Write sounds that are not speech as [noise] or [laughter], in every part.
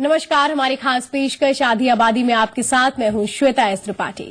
नमस्कार, हमारी खास पेशकश आधी आबादी में आपके साथ मैं हूँ श्वेता एस त्रिपाठी।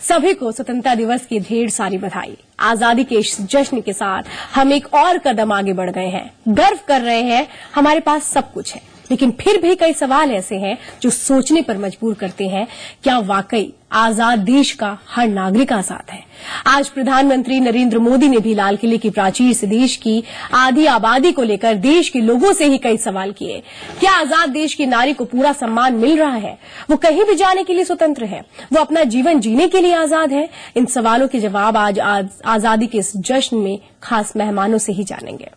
सभी को स्वतंत्रता दिवस की ढेर सारी बधाई। आज़ादी के जश्न के साथ हम एक और कदम आगे बढ़ गए हैं। गर्व कर रहे हैं, हमारे पास सब कुछ है। लेकिन फिर भी कई सवाल ऐसे हैं जो सोचने पर मजबूर करते हैं, क्या वाकई आज़ाद देश का हर नागरिक आज़ाद है? आज प्रधानमंत्री नरेंद्र मोदी ने भी लाल किले की प्राचीर से देश की आधी आबादी को लेकर देश के लोगों से ही कई सवाल किए। क्या आज़ाद देश की नारी को पूरा सम्मान मिल रहा है? वो कहीं भी जाने के लिए स्वतंत्र है? वो अपना जीवन जीने के लिए आज़ाद है? इन सवालों के जवाब आज आज़ादी के इस जश्न में खास मेहमानों से ही जानेंगे।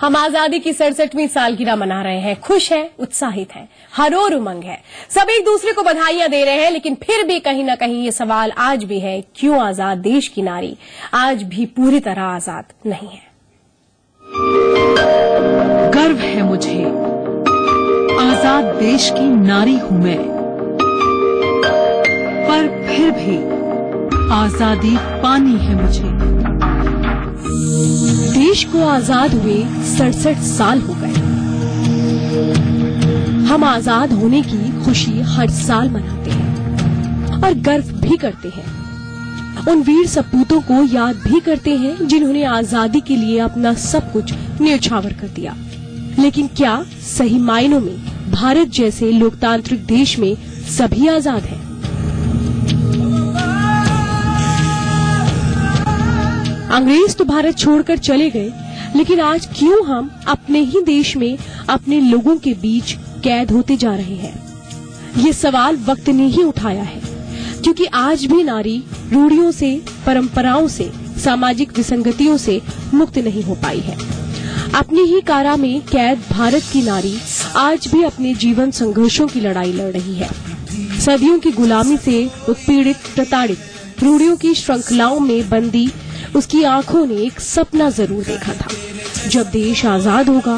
हम आज़ादी की सड़सठवीं सालगिरह मना रहे हैं। खुश हैं, उत्साहित हैं, हर और उमंग है। सब एक दूसरे को बधाइयाँ दे रहे हैं, लेकिन फिर भी कहीं न कहीं ये सवाल आज भी है, क्यों आज़ाद देश की नारी आज भी पूरी तरह आज़ाद नहीं है? गर्व है मुझे, आज़ाद देश की नारी हूँ मैं। पर फिर भी आज़ादी पानी है मुझे। देश को आज़ाद हुए सड़सठ साल हो गए। हम आज़ाद होने की खुशी हर साल मनाते हैं और गर्व भी करते हैं। उन वीर सपूतों को याद भी करते हैं जिन्होंने आज़ादी के लिए अपना सब कुछ न्यौछावर कर दिया। लेकिन क्या सही मायनों में भारत जैसे लोकतांत्रिक देश में सभी आज़ाद हैं? अंग्रेज़ तो भारत छोड़कर चले गए, लेकिन आज क्यों हम अपने ही देश में अपने लोगों के बीच कैद होते जा रहे हैं? ये सवाल वक्त ने ही उठाया है, क्योंकि आज भी नारी रूढ़ियों से, परंपराओं से, सामाजिक विसंगतियों से मुक्त नहीं हो पाई है। अपनी ही कारा में कैद भारत की नारी आज भी अपने जीवन संघर्षों की लड़ाई लड़ रही है। सदियों की गुलामी से उत्पीड़ित, प्रताड़ित, रूढ़ियों की श्रृंखलाओं में बंदी उसकी आँखों ने एक सपना ज़रूर देखा था। जब देश आज़ाद होगा,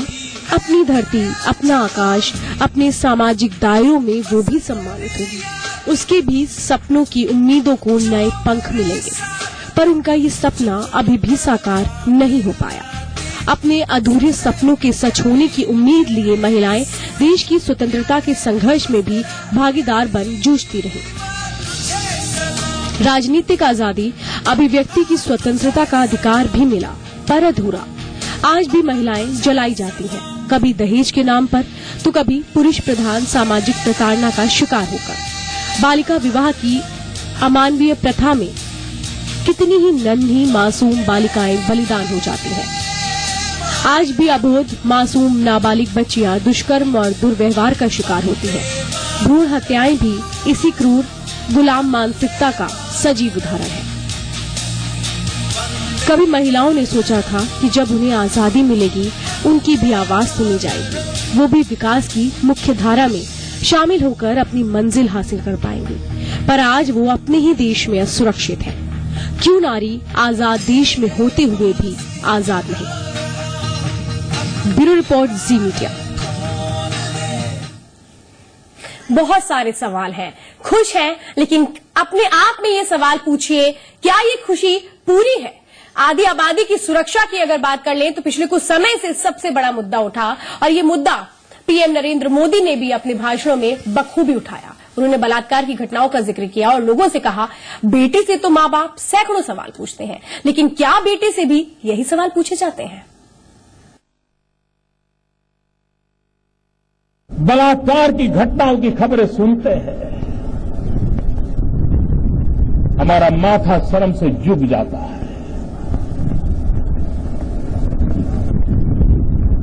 अपनी धरती, अपना आकाश, अपने सामाजिक दायरों में वो भी सम्मानित होगी। उसके भी सपनों की उम्मीदों को नए पंख मिलेंगे। पर उनका ये सपना अभी भी साकार नहीं हो पाया। अपने अधूरे सपनों के सच होने की उम्मीद लिए महिलाएँ देश की स्वतंत्रता के संघर्ष में भी भागीदार बन जूझती रही। राजनीतिक आज़ादी अभिव्यक्ति की स्वतंत्रता का अधिकार भी मिला पर अधूरा आज भी महिलाएँ जलाई जाती हैं। कभी दहेज के नाम पर तो कभी पुरुष प्रधान सामाजिक प्रताड़ना का शिकार होकर। बालिका विवाह की अमानवीय प्रथा में कितनी ही नन्ही मासूम बालिकाएँ बलिदान हो जाती हैं। आज भी अबोध, मासूम, नाबालिग बच्चियाँ दुष्कर्म और दुर्व्यवहार का शिकार होती हैं। भ्रूण हत्याएँ भी इसी क्रूर, गुलाम मानसिकता का सजीव उदाहरण है। कभी महिलाओं ने सोचा था कि जब उन्हें आज़ादी मिलेगी, उनकी भी आवाज़ सुनी जाएगी। वो भी विकास की मुख्य धारा में शामिल होकर अपनी मंजिल हासिल कर पाएँगी। पर आज वो अपने ही देश में असुरक्षित है। क्यों नारी आज़ाद देश में होते हुए भी आज़ाद नहीं? Bureau report, Zee Media. बहुत सारे सवाल हैं। खुश हैं, लेकिन अपने आप में ये सवाल पूछिए, क्या ये खुशी पूरी है? आधी आबादी की सुरक्षा की अगर बात कर लें तो पिछले कुछ समय से सबसे बड़ा मुद्दा उठा, और ये मुद्दा पीएम नरेंद्र मोदी ने भी अपने भाषणों में बखूबी उठाया। उन्होंने बलात्कार की घटनाओं का ज़िक्र किया और लोगों से कहा, बेटे से तो माँ बाप सैकड़ों सवाल पूछते हैं, लेकिन क्या बेटे से भी यही सवाल पूछे जाते हैं? बलात्कार की घटनाओं की खबरें सुनते हैं। हमारा माथा शर्म से झुक जाता है।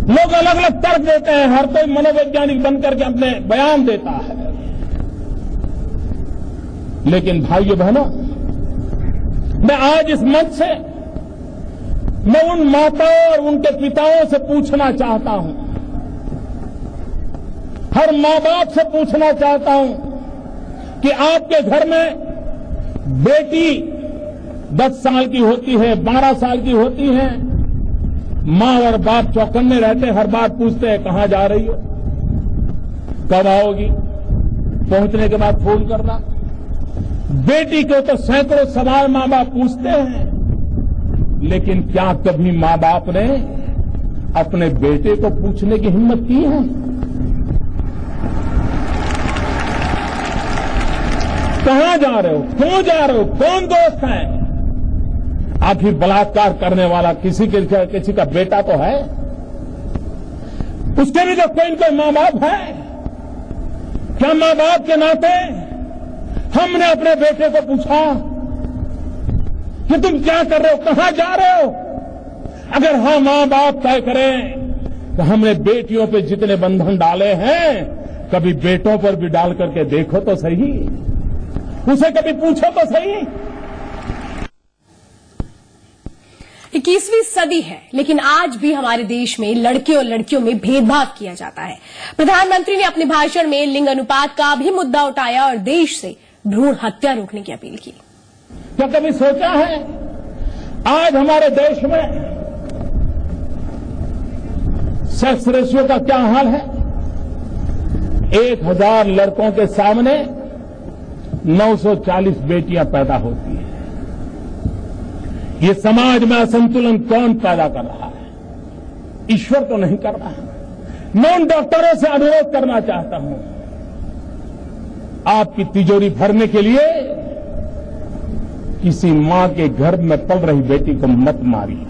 लोग अलग अलग तर्क देते हैं, हर कोई मनोवैज्ञानिक बनकर के अपने बयान देता है। लेकिन भाइयों बहनों, मैं आज इस मंच से, मैं उन माताओं और उनके पिताओं से पूछना चाहता हूँ। हर माँ बाप से पूछना चाहता हूँ कि आपके घर में बेटी दस साल की होती है, बारह साल की होती है माँ और बाप चौकन्ने रहते हर बार पूछते हैं, कहाँ जा रही हो? कब आओगी? पहुँचने के बाद फ़ोन करना। बेटी को तो सैकड़ों सवाल माँ बाप पूछते हैं, लेकिन क्या कभी माँ बाप ने अपने बेटे को पूछने की हिम्मत की है? कहाँ जा रहे हो? क्यों जा रहे हो? कौन दोस्त है? आखिर बलात्कार करने वाला किसी के, किसी का बेटा तो है। उसके भी तो कोई कोई माँ बाप है। क्या माँ बाप के नाते हमने अपने बेटे को पूछा कि तुम क्या कर रहे हो, कहाँ जा रहे हो? अगर हाँ माँ बाप तय करें तो हमने बेटियों पे जितने बंधन डाले हैं, कभी बेटों पर भी डाल करके देखो तो सही। उसे कभी पूछो तो सही। इक्कीसवीं सदी है, लेकिन आज भी हमारे देश में लड़के और लड़कियों में भेदभाव किया जाता है। प्रधानमंत्री ने अपने भाषण में लिंग अनुपात का भी मुद्दा उठाया और देश से भ्रूण हत्या रोकने की अपील की। क्या कभी सोचा है, आज हमारे देश में सेक्स रेशियो का क्या हाल है? एक हज़ार लड़कों के सामने 940 बेटियाँ पैदा होती हैं। ये समाज में असंतुलन कौन पैदा कर रहा है? ईश्वर तो नहीं कर रहा। है मैं उन डॉक्टरों से अनुरोध करना चाहता हूँ। आपकी तिजोरी भरने के लिए किसी माँ के घर में पल रही बेटी को मत मारिए।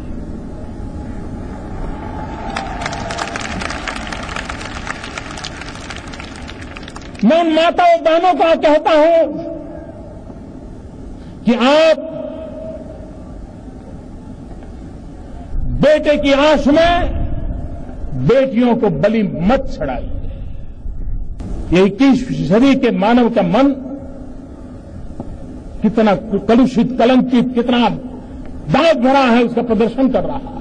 मैं उन माताओं बहनों को कहता हूँ कि आप बेटे की आँख में बेटियों को बलि मत चढ़ाई ये इक्कीस सदी के मानव का मन कितना कलुषित, कलंकित, कितना दाग भरा है उसका प्रदर्शन कर रहा है।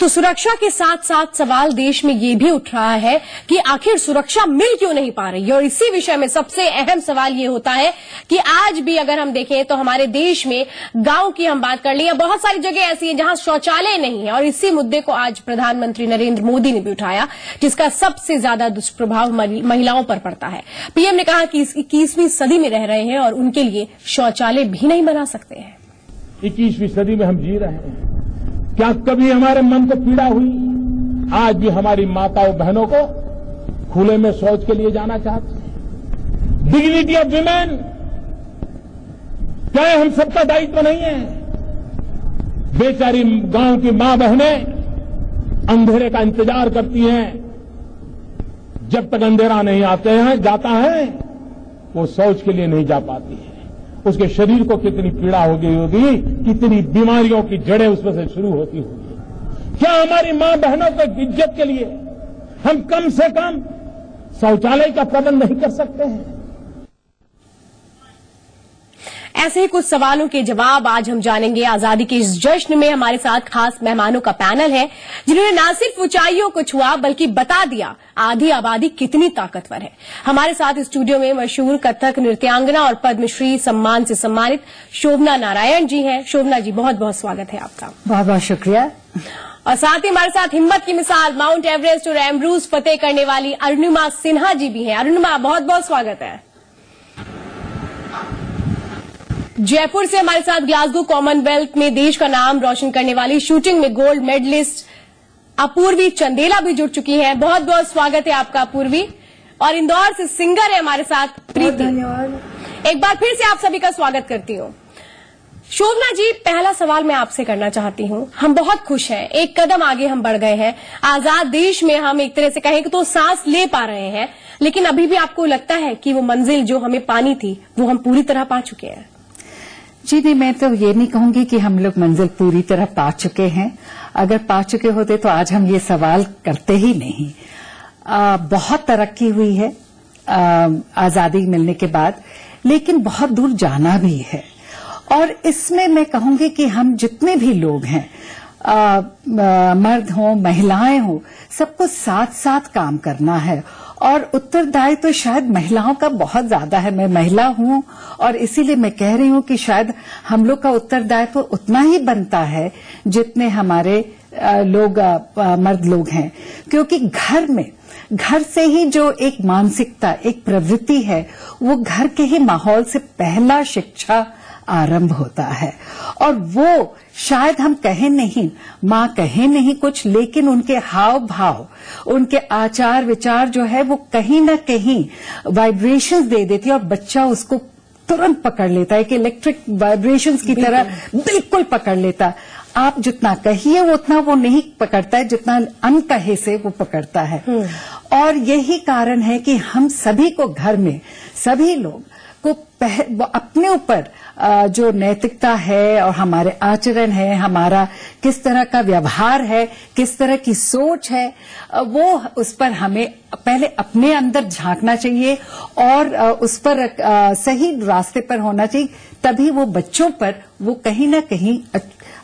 तो सुरक्षा के साथ साथ सवाल देश में ये भी उठ रहा है कि आखिर सुरक्षा मिल क्यों नहीं पा रही? और इसी विषय में सबसे अहम सवाल ये होता है कि आज भी अगर हम देखें तो हमारे देश में गाँव की हम बात कर लें बहुत सारी जगह ऐसी है जहाँ शौचालय नहीं है, और इसी मुद्दे को आज प्रधानमंत्री नरेंद्र मोदी ने भी उठाया, जिसका सबसे ज़्यादा दुष्प्रभाव महिलाओं पर पड़ता है। पीएम ने कहा कि इक्कीसवीं सदी में रह रहे हैं और उनके लिए शौचालय भी नहीं बना सकते हैं। इक्कीसवीं सदी में हम जी रहे हैं। क्या कभी हमारे मन को पीड़ा हुई? आज भी हमारी माताओं बहनों को खुले में शौच के लिए जाना चाहते हैं। डिग्निटी ऑफ़ विमेन क्या हम सबका दायित्व नहीं है? बेचारी गाँव की माँ बहनें अंधेरे का इंतज़ार करती हैं। जब तक अंधेरा नहीं आते हैं, जाता है, वो शौच के लिए नहीं जा पाती है। उसके शरीर को कितनी पीड़ा हो गई होगी कितनी बीमारियों की जड़ें उसमें से शुरू होती होगी। क्या हमारी माँ बहनों को इज़्ज़त के लिए हम कम से कम शौचालय का प्रबंध नहीं कर सकते हैं? ऐसे ही कुछ सवालों के जवाब आज हम जानेंगे। आज़ादी के इस जश्न में हमारे साथ खास मेहमानों का पैनल है जिन्होंने न सिर्फ़ ऊंचाइयों को छुआ बल्कि बता दिया आधी आबादी कितनी ताकतवर है। हमारे साथ स्टूडियो में मशहूर कथक नृत्यांगना और पद्मश्री सम्मान से सम्मानित शोभना नारायण जी हैं। शोभना जी बहुत बहुत स्वागत है आपका। बहुत बहुत शुक्रिया। और साथ ही हमारे साथ हिम्मत की मिसाल माउंट एवरेस्ट और एमरूज फतेह करने वाली अरुणिमा सिन्हा जी भी हैं। अरुणिमा बहुत बहुत स्वागत है। जयपुर से हमारे साथ ग्लासगो कॉमनवेल्थ में देश का नाम रोशन करने वाली शूटिंग में गोल्ड मेडलिस्ट अपूर्वी चंदेला भी जुड़ चुकी हैं। बहुत बहुत स्वागत है आपका अपूर्वी। और इंदौर से सिंगर है हमारे साथ प्रीति। धन्यवाद। एक बार फिर से आप सभी का स्वागत करती हूँ। शोभना जी पहला सवाल मैं आपसे करना चाहती हूँ। हम बहुत खुश हैं। एक कदम आगे हम बढ़ गए हैं। आज़ाद देश में हम एक तरह से कहें कि तो सांस ले पा रहे हैं। लेकिन अभी भी आपको लगता है कि वो मंजिल जो हमें पानी थी वो हम पूरी तरह पा चुके हैं। जी नहीं मैं तो ये नहीं कहूँगी कि हम लोग मंजिल पूरी तरह पा चुके हैं। अगर पा चुके होते तो आज हम ये सवाल करते ही नहीं। आ, बहुत तरक्की हुई है आ, आज़ादी मिलने के बाद लेकिन बहुत दूर जाना भी है। और इसमें मैं कहूँगी कि हम जितने भी लोग हैं आ, आ, मर्द हों महिलाएँ हों सबको साथ साथ काम करना है। और उत्तरदायित्व तो शायद महिलाओं का बहुत ज़्यादा है। मैं महिला हूँ और इसीलिए मैं कह रही हूँ कि शायद हम लोग का उत्तरदायित्व तो उतना ही बनता है जितने हमारे लोग मर्द लोग हैं। क्योंकि घर में, घर से ही जो एक मानसिकता, एक प्रवृत्ति है, वो घर के ही माहौल से पहला शिक्षा आरंभ होता है। और वो शायद हम कहें नहीं माँ कहे नहीं कुछ लेकिन उनके हाव भाव उनके आचार विचार जो है वो कहीं ना कहीं वाइब्रेशंस दे देती है और बच्चा उसको तुरंत पकड़ लेता है कि इलेक्ट्रिक वाइब्रेशंस की तरह बिल्कुल। पकड़ लेता। आप जितना कहिए वो उतना वो नहीं पकड़ता है जितना अनकहे से वो पकड़ता है। और यही कारण है कि हम सभी को घर में सभी लोग को पह, अपने ऊपर जो नैतिकता है और हमारे आचरण है हमारा किस तरह का व्यवहार है किस तरह की सोच है वो उस पर हमें पहले अपने अंदर झांकना चाहिए और उस पर सही रास्ते पर होना चाहिए तभी वो बच्चों पर वो कहीं ना कहीं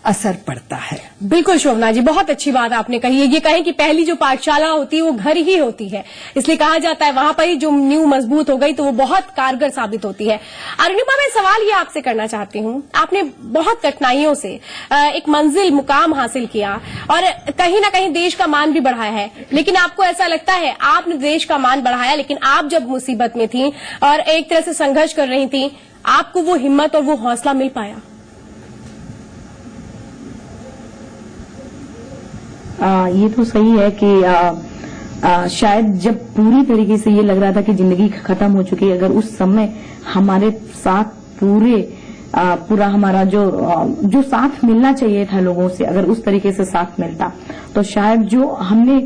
असर पड़ता है। बिल्कुल शोभना जी, बहुत अच्छी बात आपने कही है। ये कहें कि पहली जो पाठशाला होती है, वो घर ही होती है। इसलिए कहा जाता है, वहाँ पर ही जो न्यू मज़बूत हो गई तो वो बहुत कारगर साबित होती है। अरुणिमा मैं सवाल ये आपसे करना चाहती हूँ। आपने बहुत कठिनाइयों से एक मंजिल मुकाम हासिल किया, और कहीं ना कहीं देश का मान भी बढ़ाया है। लेकिन आपको ऐसा लगता है, आपने देश का मान बढ़ाया, लेकिन आप जब मुसीबत में थी, और एक तरह से संघर्ष कर रही थी, आपको वो हिम्मत और वो हौसला मिल पाया? आ, ये तो सही है कि आ, आ, शायद जब पूरी तरीके से ये लग रहा था कि ज़िंदगी खत्म हो चुकी है अगर उस समय हमारे साथ पूरे आ, पूरा हमारा जो जो साथ मिलना चाहिए था लोगों से अगर उस तरीके से साथ मिलता तो शायद जो हमने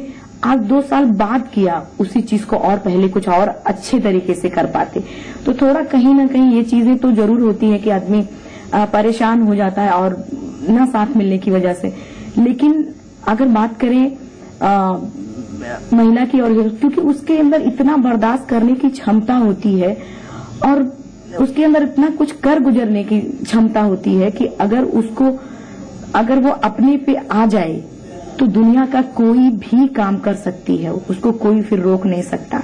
आज दो साल बाद किया उसी चीज़ को और पहले कुछ और अच्छे तरीके से कर पाते। तो थोड़ा कहीं ना कहीं ये चीज़ें तो ज़रूर होती है कि आदमी परेशान हो जाता है और न साथ मिलने की वजह से। लेकिन अगर बात करें आ, महिला की और क्योंकि उसके अंदर इतना बर्दाश्त करने की क्षमता होती है और उसके अंदर इतना कुछ कर गुजरने की क्षमता होती है कि अगर उसको अगर वो अपने पे आ जाए तो दुनिया का कोई भी काम कर सकती है। उसको कोई फिर रोक नहीं सकता।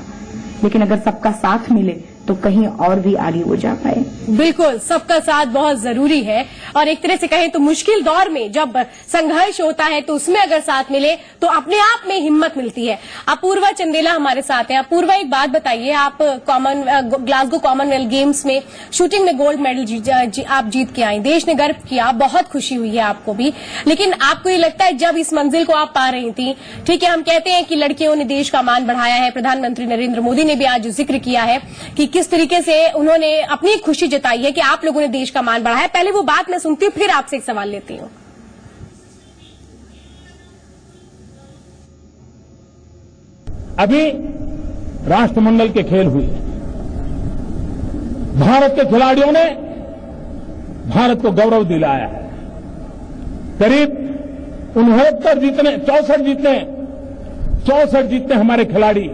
लेकिन अगर सबका साथ मिले तो कहीं और भी आगे वो जा पाए। बिल्कुल सबका साथ बहुत ज़रूरी है। और एक तरह से कहें तो मुश्किल दौर में जब संघर्ष होता है तो उसमें अगर साथ मिले तो अपने आप में हिम्मत मिलती है। अपूर्वा चंदेला हमारे साथ हैं। अपूर्वा एक बात बताइए आप कॉमन ग्लासगो कॉमनवेल्थ गेम्स में शूटिंग में गोल्ड मेडल जी, जी, आप जीत के आई देश ने गर्व किया बहुत खुशी हुई है आपको भी। लेकिन आपको ये लगता है जब इस मंजिल को आप पा रही थी ठीक है हम कहते हैं कि लड़कियों ने देश का मान बढ़ाया है। प्रधानमंत्री नरेंद्र मोदी ने भी आज ज़िक्र किया है कि किस तरीके से उन्होंने अपनी खुशी जताई है कि आप लोगों ने देश का मान बढ़ाया? पहले वो बात मैं सुनती हूँ, फिर आपसे एक सवाल लेती हूँ। अभी राष्ट्रमंडल के खेल हुए। भारत के खिलाड़ियों ने भारत को गौरव दिलाया है। करीब उनहत्तर जीतने, चौसठ जीतने चौसठ जीतने हमारे खिलाड़ी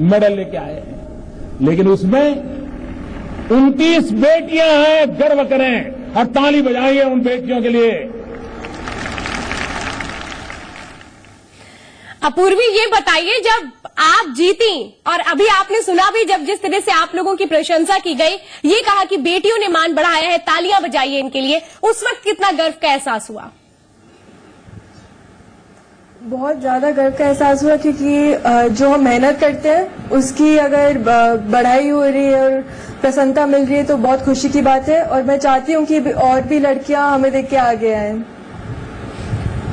मेडल लेके आए हैं। लेकिन उसमें उनतीस बेटियाँ हैं, गर्व करें। और ताली बजाइए उन बेटियों के लिए। अपूर्वी, ये बताइए, जब आप जीती, और अभी आपने सुना भी, जब जिस तरह से आप लोगों की प्रशंसा की गई, ये कहा कि बेटियों ने मान बढ़ाया है, तालियाँ बजाइए इनके लिए, उस वक्त कितना गर्व का एहसास हुआ? बहुत ज़्यादा गर्व का एहसास हुआ क्योंकि जो हम मेहनत करते हैं उसकी अगर बढ़ाई हो रही है और प्रसन्नता मिल रही है तो बहुत खुशी की बात है। और मैं चाहती हूँ कि और भी लड़कियाँ हमें देख के आगे आए।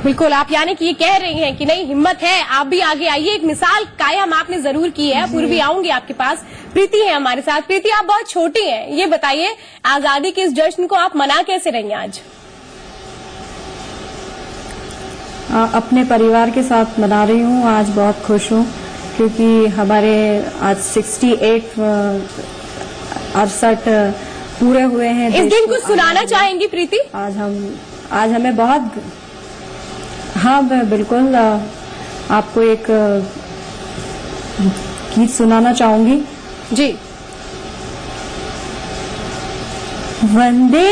बिल्कुल आप यानी कि ये कह रही हैं कि नहीं हिम्मत है आप भी आगे आइए। एक मिसाल कायम आपने ज़रूर की है पूर्वी आऊँगी आपके पास। प्रीति है हमारे साथ। प्रीति आप बहुत छोटी हैं ये बताइए आज़ादी के इस जश्न को आप मना कैसे रही हैं आज आ, अपने परिवार के साथ मना रही हूँ। आज बहुत खुश हूँ क्योंकि हमारे आज 68 अड़सठ पूरे हुए हैं। इस दिन को कुछ सुनाना चाहेंगी प्रीति? आज हम आज हमें बहुत हाँ मैं बिल्कुल आपको एक गीत सुनाना चाहूँगी। जी। वंदे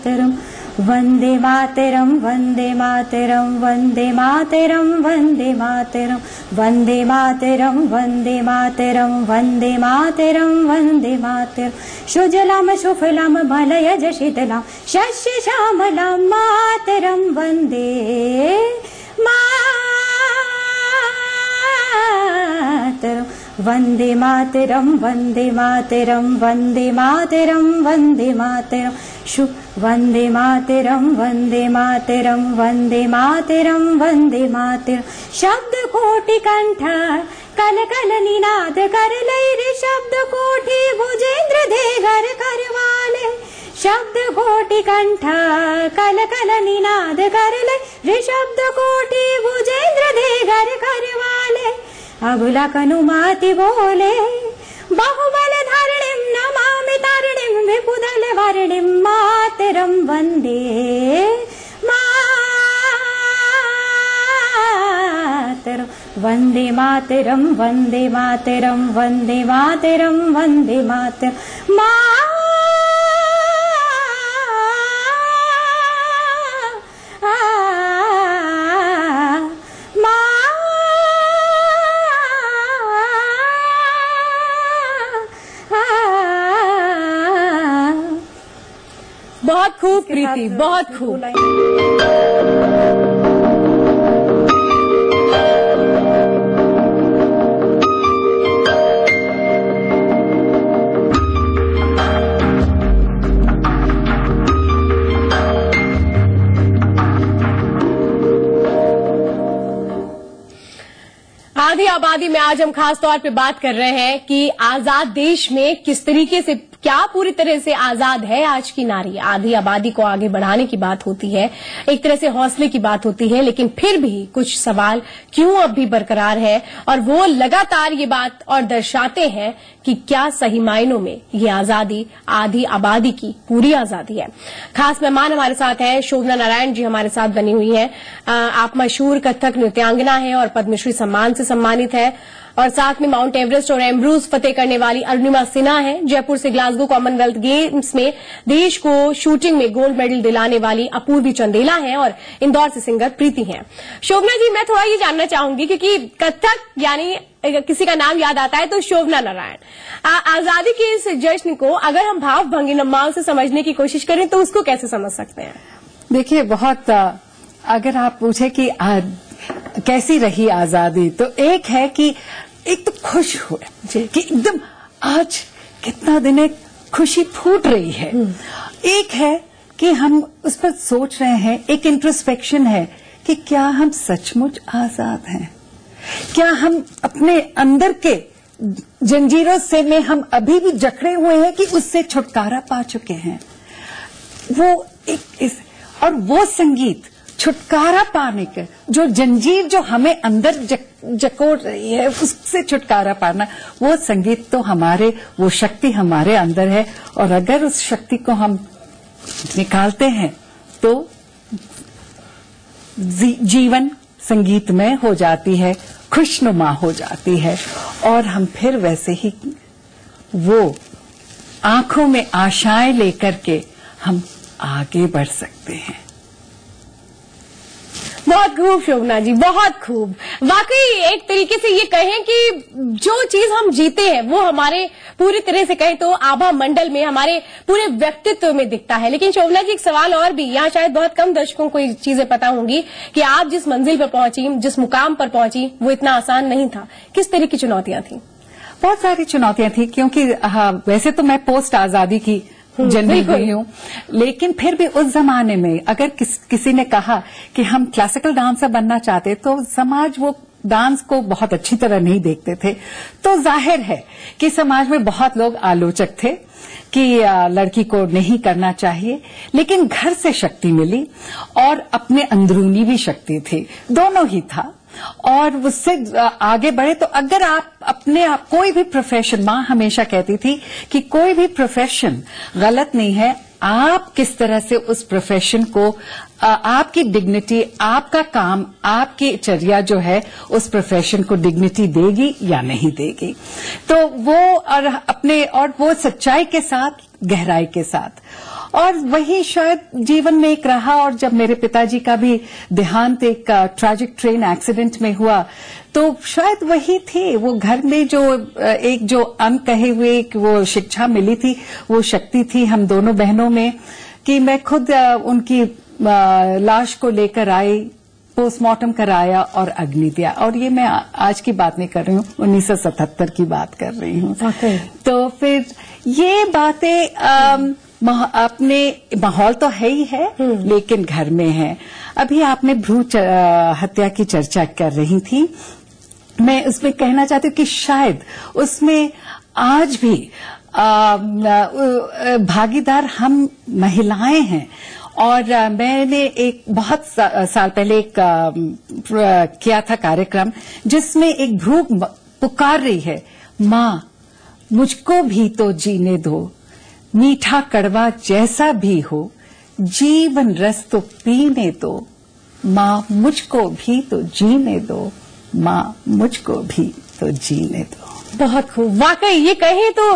मातरम वन्दे मातरं वन्दे मातरं वन्दे मातरं वन्दे मातरं वन्दे मातरं वन्दे मातरं वन्दे मातरं वन्दे मातरं शीतलां शस्यश्यामलां मातरं वन्दे मातरं वन्दे मातरं वन्दे मातरं वन्दे मातरं वन्दे मातरं वन्दे मातरं वन्दे मातरं वन्दे मातरं वन्दे मातर शब्दकोटिकण्ठ कलकलनिनाद कलकलनीनाथ कर ऋषब्दो भुजेन्द्रे गर शब्द कोटि कण्ठ कलकलनीनाथ कर ऋषब्द कोि भुजेन्द्रेगर अगला कनूमाति बोले बहुबलधारिणीं नमामि तारिणीम् तारिणीं विपुदलवर्णिं मातरं वन्दे वन्दे मातरम् वन्दे मातरम् वन्दे मातरम् वन्दे मातरम् मा खूब प्रीति बहुत खूब। आधी आबादी में आज हम खास तौर पे बात कर रहे हैं कि आज़ाद देश में किस तरीके से क्या पूरी तरह से आज़ाद है आज की नारी? आधी आबादी को आगे बढ़ाने की बात होती है, एक तरह से हौसले की बात होती है, लेकिन फिर भी कुछ सवाल क्यों अब भी बरकरार है? और वो लगातार ये बात और दर्शाते हैं कि क्या सही मायनों में ये आज़ादी, आधी आबादी की पूरी आज़ादी है। खास मेहमान हमारे साथ हैं, शोभना नारायण जी हमारे साथ बनी हुई है। आप मशहूर कथक नृत्यांगना है और पद्मश्री सम्मान से सम्मानित है। और साथ में माउंट एवरेस्ट और एम्ब्रूज फतेह करने वाली अरुणिमा सिन्हा हैं। जयपुर से ग्लासगो कॉमनवेल्थ गेम्स में देश को शूटिंग में गोल्ड मेडल दिलाने वाली अपूर्वी चंदेला हैं और इंदौर से सिंगर प्रीति हैं। शोभना जी मैं थोड़ा ये जानना चाहूँगी क्योंकि कथक यानी किसी का नाम याद आता है तो शोभना नारायण आज़ादी के इस जश्न को अगर हम भाव भंगिमाओं से समझने की कोशिश करें तो उसको कैसे समझ सकते हैं? देखिए बहुत अगर आप पूछे कि आ, कैसी रही आज़ादी तो एक है कि एक तो खुश हुए कि एकदम आज कितना दिन एक खुशी फूट रही है। एक है कि हम उस पर सोच रहे हैं एक इंट्रोस्पेक्शन है कि क्या हम सचमुच आज़ाद हैं? क्या हम अपने अंदर के जंजीरों से में हम अभी भी जकड़े हुए हैं कि उससे छुटकारा पा चुके हैं? वो एक इस और वो संगीत छुटकारा पाने के जो जंजीर जो हमें अंदर जक, जकोड़ रही है उससे छुटकारा पाना वो संगीत तो हमारे वो शक्ति हमारे अंदर है और अगर उस शक्ति को हम निकालते हैं तो जीवन संगीतमय हो जाती है खुशनुमा हो जाती है और हम फिर वैसे ही वो आँखों में आशाएँ लेकर के हम आगे बढ़ सकते हैं। बहुत खूब शोभना जी बहुत खूब। वाकई एक तरीके से ये कहें कि जो चीज़ हम जीते हैं वो हमारे पूरी तरह से कहें तो आभा मंडल में हमारे पूरे व्यक्तित्व में दिखता है। लेकिन शोभना जी एक सवाल और भी यहाँ शायद बहुत कम दर्शकों को चीज़ें पता होंगी कि आप जिस मंजिल पर पहुँची जिस मुकाम पर पहुँची वो इतना आसान नहीं था। किस तरह की चुनौतियाँ थी? बहुत सारी चुनौतियाँ थी क्योंकि हाँ, वैसे तो मैं पोस्ट आज़ादी की जन्मी हुई हूँ। लेकिन फिर भी उस जमाने में अगर किस, किसी ने कहा कि हम क्लासिकल डांसर बनना चाहते तो समाज वो डांस को बहुत अच्छी तरह नहीं देखते थे। तो ज़ाहिर है कि समाज में बहुत लोग आलोचक थे कि लड़की को नहीं करना चाहिए। लेकिन घर से शक्ति मिली और अपने अंदरूनी भी शक्ति थी। दोनों ही था। और उससे आगे बढ़े तो अगर आप अपने आप, कोई भी प्रोफेशन माँ हमेशा कहती थी कि कोई भी प्रोफेशन गलत नहीं है, आप किस तरह से उस प्रोफेशन को आपकी डिग्निटी आपका काम, आपकी चर्या जो है, उस प्रोफेशन को डिग्निटी देगी या नहीं देगी? तो वो और अपने, और वो सच्चाई के साथ, गहराई के साथ। और वही शायद जीवन में एक रहा और जब मेरे पिताजी का भी देहांत एक ट्रैजिक ट्रेन एक्सीडेंट में हुआ तो शायद वही थे वो घर में जो एक जो अन कहे हुए एक वो शिक्षा मिली थी वो शक्ति थी हम दोनों बहनों में कि मैं खुद उनकी लाश को लेकर आई पोस्टमार्टम कराया और अग्नि दिया और ये मैं आज की बात नहीं कर रही हूँ 1977 की बात कर रही हूँ वाकई। तो फिर ये बातें मह- अपने माहौल तो है ही है लेकिन घर में है। अभी आपने भ्रू हत्या की चर्चा कर रही थी। मैं उसमें कहना चाहती हूँ कि शायद उसमें आज भी भागीदार हम महिलाएँ हैं। और मैंने एक बहुत सा, साल पहले एक किया था कार्यक्रम जिसमें एक भ्रू पुकार रही है माँ मुझको भी तो जीने दो। मीठा कड़वा जैसा भी हो, जीवन रस तो पीने दो, माँ मुझको भी तो जीने दो, माँ मुझको भी तो जीने दो। बहुत खूब। वाकई, ये कहें तो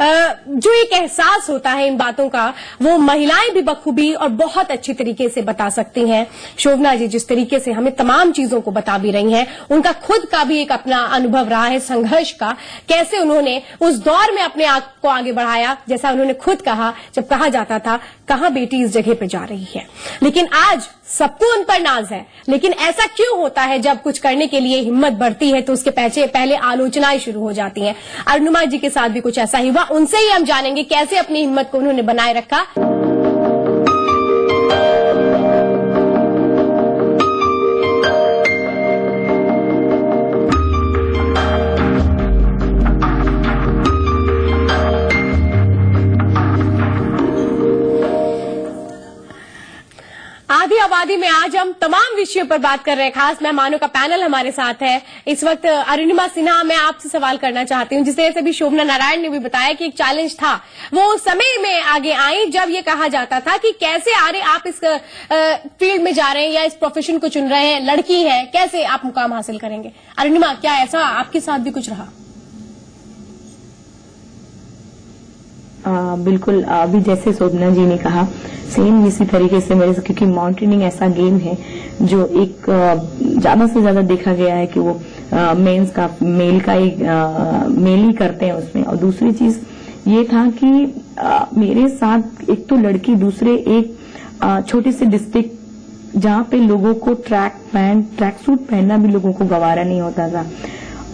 जो एक एहसास होता है इन बातों का, वो महिलाएँ भी बखूबी और बहुत अच्छी तरीके से बता सकती हैं। शोभना जी जिस तरीके से हमें तमाम चीज़ों को बता भी रही हैं, उनका खुद का भी एक अपना अनुभव रहा है संघर्ष का, कैसे उन्होंने उस दौर में अपने आप को आगे बढ़ाया, जैसा उन्होंने खुद कहा, जब कहा जाता था, कहाँ बेटी इस जगह पर जा रही है। लेकिन आज सबको उन पर नाज है। लेकिन ऐसा क्यों होता है जब कुछ करने के लिए हिम्मत बढ़ती है तो उसके पहले पहले आलोचनाएँ शुरू हो जाती हैं। अरुणिमा जी के साथ भी कुछ ऐसा ही हुआ। उनसे ही हम जानेंगे कैसे अपनी हिम्मत को उन्होंने बनाए रखा। आबादी में आज हम तमाम विषयों पर बात कर रहे हैं। खास मेहमानों का पैनल हमारे साथ है। इस वक्त अरुणिमा सिन्हा मैं आपसे सवाल करना चाहती हूँ। जिस तरह से भी शोभना नारायण ने भी बताया कि एक चैलेंज था, वो उस समय में आगे आई जब ये कहा जाता था कि कैसे आ रहे आप इस फ़ील्ड में जा रहे हैं या इस प्रोफेशन को चुन रहे हैं, लड़की है, कैसे आप मुकाम हासिल करेंगे? अरुणिमा, क्या ऐसा आपके साथ भी कुछ रहा? आ, बिल्कुल अभी जैसे शोभना जी ने कहा सेम इसी तरीके से मेरे क्योंकि माउंटेनिंग ऐसा गेम है जो एक ज़्यादा से ज़्यादा देखा गया है कि वो मेंस का मेल का एक मेल ही करते हैं उसमें। और दूसरी चीज़ ये था कि आ, मेरे साथ एक तो लड़की दूसरे एक छोटे से डिस्ट्रिक्ट जहाँ पे लोगों को ट्रैक पैंट ट्रैक सूट पहनना भी लोगों को गवारा नहीं होता था।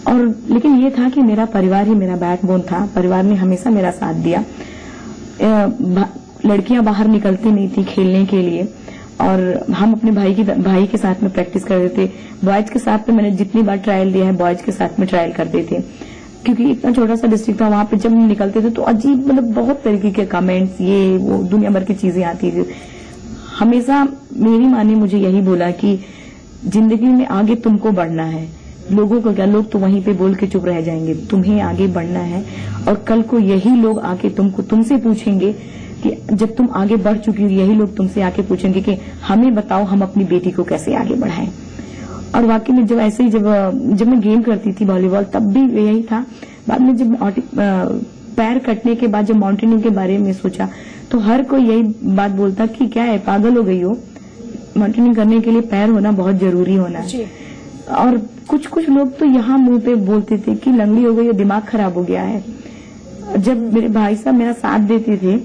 और लेकिन ये था कि मेरा परिवार ही मेरा बैकबोन था। परिवार ने हमेशा मेरा साथ दिया। लड़कियाँ बाहर निकलती नहीं थी खेलने के लिए। और हम अपने भाई की, भाई के साथ में प्रैक्टिस करते थे। बॉयज़ के साथ में मैंने जितनी बार ट्रायल दिया है बॉयज़ के साथ में ट्रायल करते थे क्योंकि इतना छोटा सा डिस्ट्रिक्ट था, वहाँ पे जब निकलते थे तो अजीब मतलब बहुत तरीके के कमेंट्स ये, वो, दुनिया भर की चीज़ें आती थी। हमेशा मेरी माँ ने मुझे यही बोला कि ज़िंदगी में आगे तुमको बढ़ना है। लोगों को क्या, लोग तो वहीं पे बोल के चुप रह जाएँगे। तुम्हें आगे बढ़ना है और कल को यही लोग आके तुमको, तुमसे पूछेंगे कि जब तुम आगे बढ़ चुकी हो, यही लोग तुमसे आके पूछेंगे कि हमें बताओ हम अपनी बेटी को कैसे आगे बढ़ाएँ। और वाकई में जब ऐसे ही जब जब मैं गेम करती थी वॉलीबॉल, तब भी यही था। बाद में जब पैर कटने के बाद जब माउंटेनिंग के बारे में सोचा तो हर कोई यही बात बोलता कि क्या है, पागल हो गई हो। माउंटेनिंग करने के लिए पैर होना बहुत ज़रूरी होना। है और कुछ कुछ लोग तो यहाँ मुँह पे बोलते थे कि लंगड़ी हो गई है दिमाग खराब हो गया है। जब मेरे भाई साहब मेरा साथ देते थे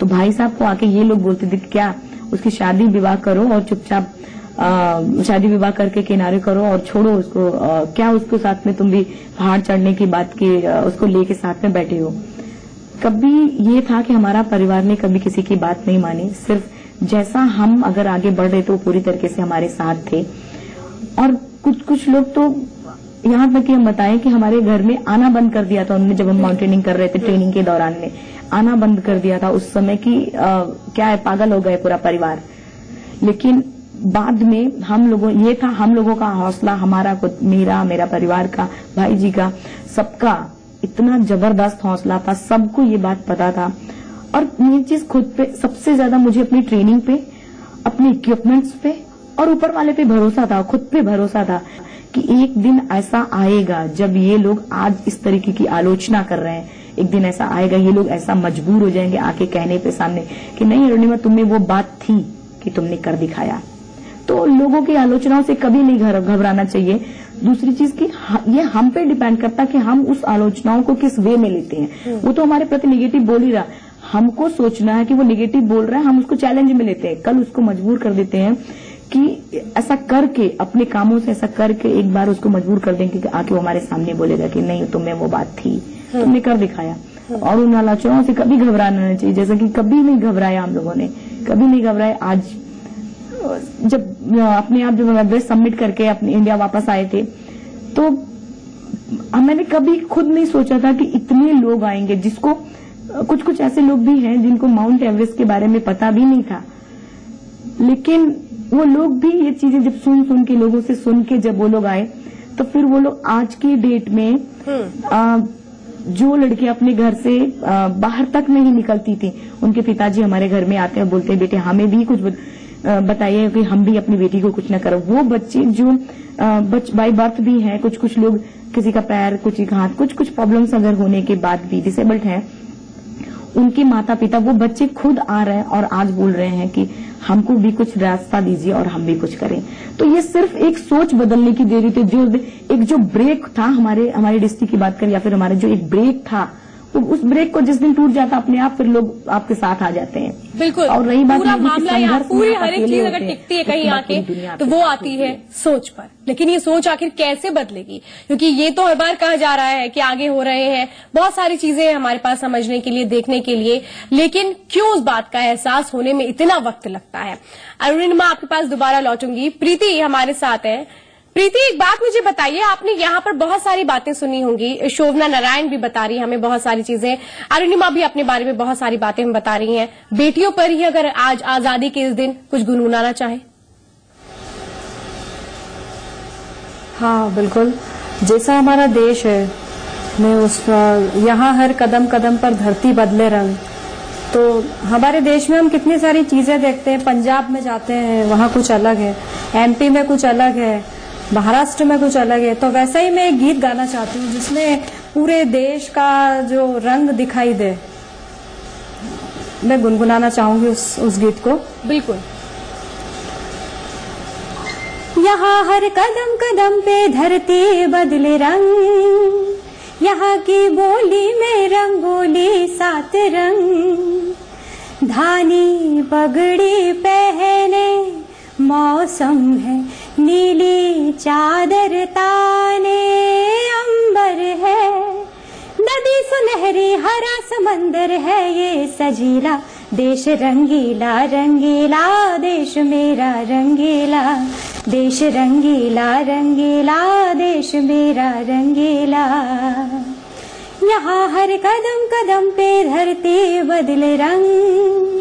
तो भाई साहब को आके ये लोग बोलते थे क्या उसकी शादी विवाह करो और चुपचाप शादी विवाह करके किनारे करो और छोड़ो उसको। अ, क्या उसको साथ में तुम भी पहाड़ चढ़ने की बात की अ, उसको लेके साथ में बैठे हो? कभी ये था कि हमारा परिवार ने कभी किसी की बात नहीं मानी। सिर्फ़ जैसा हम अगर आगे बढ़ रहे तो पूरी तरीके से हमारे साथ थे। और कुछ कुछ लोग तो यहाँ तक कि हम बताएँ कि हमारे घर में आना बंद कर दिया था उन्होंने जब हम माउंटेनिंग कर रहे थे ट्रेनिंग के दौरान में। आना बंद कर दिया था उस समय की क्या है पागल हो गए पूरा परिवार। लेकिन बाद में हम लोगों ये था हम लोगों का हौसला हमारा खुद मेरा मेरा परिवार का भाई जी का सबका इतना ज़बरदस्त हौसला था सबको ये बात पता था। और ये चीज़ खुद पे सबसे ज़्यादा मुझे अपनी ट्रेनिंग पे अपने इक्विपमेंट्स पे और ऊपर वाले पे भरोसा था, खुद पे भरोसा था कि एक दिन ऐसा आएगा जब ये लोग आज इस तरीके की आलोचना कर रहे हैं। एक दिन ऐसा आएगा, ये लोग ऐसा मजबूर हो जाएँगे आके कहने पे सामने कि नहीं अरुणिमा, तुम्हें वो बात थी कि तुमने कर दिखाया। तो लोगों की आलोचनाओं से कभी नहीं घबराना चाहिए। दूसरी चीज़ की ये हम पे डिपेंड करता कि हम उस आलोचनाओं को किस वे में लेते हैं। वो तो हमारे प्रति निगेटिव बोल ही रहा। हमको सोचना है कि वो निगेटिव बोल रहा है, हम उसको चैलेंज में लेते हैं। कल उसको मजबूर कर देते हैं कि ऐसा करके अपने कामों से ऐसा करके एक बार उसको मजबूर कर देंगे कि आके वो हमारे सामने बोलेगा कि नहीं तुम्हें वो बात थी। तुमने कर दिखाया। और उन आलोचनाओं से कभी घबराना नहीं चाहिए। जैसा कि कभी नहीं घबराया हम लोगों ने। कभी नहीं घबराए आज जब अपने आप जब एवरेस्ट सबमिट करके अपने इंडिया वापस आए थे तो मैंने कभी खुद नहीं सोचा था कि इतने लोग आएँगे जिसको कुछ कुछ ऐसे लोग भी हैं जिनको माउंट एवरेस्ट के बारे में पता भी नहीं था। लेकिन वो लोग भी ये चीज़ें जब सुन सुन के लोगों से सुन के जब वो लोग आए तो फिर वो लोग आज की डेट में आ, जो लड़के अपने घर से आ, बाहर तक नहीं निकलती थी उनके पिताजी हमारे घर में आते हैं बोलते हैं बेटे हमें भी कुछ बत- बताइए कि हम भी अपनी बेटी को कुछ ना करो। वो बच्चे जो बच बाई बर्थ भी हैं कुछ कुछ लोग किसी का पैर कुछ हाथ कुछ कुछ प्रॉब्लम्स अगर होने के बाद भी डिसेबल्ड हैं उनके माता पिता वो बच्चे खुद आ रहे हैं और आज बोल रहे हैं कि हमको भी कुछ रास्ता दीजिए और हम भी कुछ करें। तो ये सिर्फ़ एक सोच बदलने की देरी थी। जो एक जो ब्रेक था हमारे हमारे डिस्ट्रिक्ट की बात करें या फिर हमारे जो एक ब्रेक था वो उस ब्रेक को जिस दिन टूट जाता अपने आप फिर लोग आपके साथ आ जाते हैं। बिल्कुल और रही बात पूरा मामला यहाँ पूरी हर एक चीज़ अगर टिकती है कहीं आके तो वो आती है सोच पर। लेकिन ये सोच आखिर कैसे बदलेगी? क्योंकि ये तो हर बार कहा जा रहा है कि आगे हो रहे हैं। बहुत सारी चीज़ें हैं हमारे पास समझने के लिए देखने के लिए। लेकिन क्यों उस बात का एहसास होने में इतना वक्त लगता है? अरुणिमा आपके पास दोबारा लौटूँगी। प्रीति हमारे साथ है। प्रीति, एक बात मुझे बताइए, आपने यहाँ पर बहुत सारी बातें सुनी होंगी। शोभना नारायण भी बता रही है, हमें बहुत सारी चीज़ें। अरुणिमा भी अपने बारे में बहुत सारी बातें हम बता रही हैं। बेटियों पर ही अगर आज आज़ादी के इस दिन कुछ गुनगुनाना चाहे। हाँ बिल्कुल। जैसा हमारा देश है, मैं उस यहाँ हर कदम कदम पर धरती बदले रंग। तो हमारे देश में हम कितनी सारी चीज़ें देखते हैं, पंजाब में जाते हैं, वहाँ कुछ अलग है। एमपी में कुछ अलग है महाराष्ट्र में कुछ अलग है। तो वैसा ही मैं एक गीत गाना चाहती हूँ जिसमें पूरे देश का जो रंग दिखाई दे। मैं गुनगुनाना चाहूँगी उस उस गीत को। बिल्कुल। यहाँ हर कदम कदम पे धरती बदले रंग। यहाँ की बोली में रंगोली सात रंग। धानी पगड़ी पहने मौसम है, नीली चादर ताने अंबर है। नदी सुनहरी, हरा समंदर है ये सजीला। देश रंगीला रंगीला, देश मेरा रंगीला। देश रंगीला रंगीला, देश मेरा रंगीला। यहाँ हर कदम कदम पे धरती बदले रंग।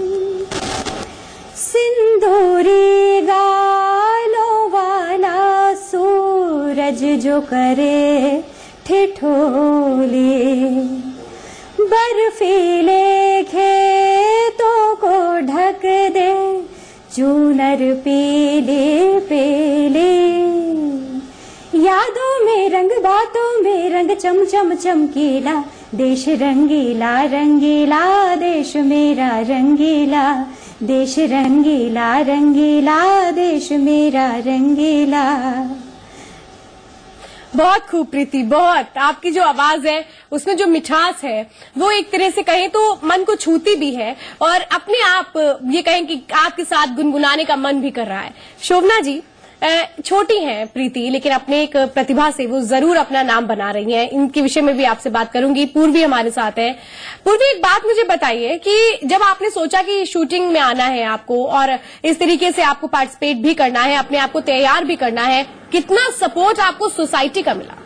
सिंदूरी गालों वाला सूरज जो करे ठिठोली। बर्फीले खेतों को ढक दे चूनर पीले पीले। यादों में रंग बातों में रंग चम चम चमकीला देश रंगीला रंगीला देश मेरा रंगीला देश रंगीला रंगीला, देश मेरा रंगीला। बहुत खूब प्रीति, बहुत। आपकी जो आवाज़ है, उसमें जो मिठास है, वो एक तरह से कहें तो मन को छूती भी है और अपने आप ये कहें कि आपके साथ गुनगुनाने का मन भी कर रहा है। शोभना जी छोटी हैं प्रीति, लेकिन अपने एक प्रतिभा से वो ज़रूर अपना नाम बना रही हैं। इनके विषय में भी आपसे बात करूँगी। पूर्वी हमारे साथ हैं। पूर्वी, एक बात मुझे बताइए कि जब आपने सोचा कि शूटिंग में आना है आपको और इस तरीके से आपको पार्टिसिपेट भी करना है, अपने आप को तैयार भी करना है, कितना सपोर्ट आपको सोसाइटी का मिला?